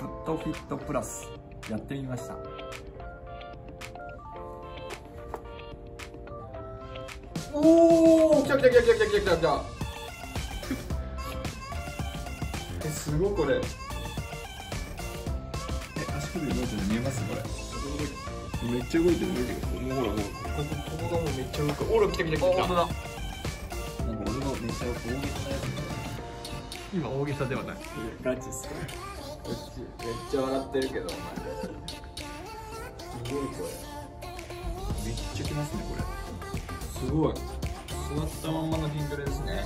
フットフィットプラスやってみました。おお来た来た来た来た来た来た来た。えすごいこれ。え足首動いてるの見えます？これ。めっちゃ動いてる。動いてる。もうほらもうここここがもうめっちゃ動く。ほら来た。来た来た来た。なんか俺のめっちゃ大げさなや今大げさではない。つガチっすかめっちゃ笑ってるけどお前。すごいこめっちゃきますねこれ。れすごい。座ったまんまの筋トレですね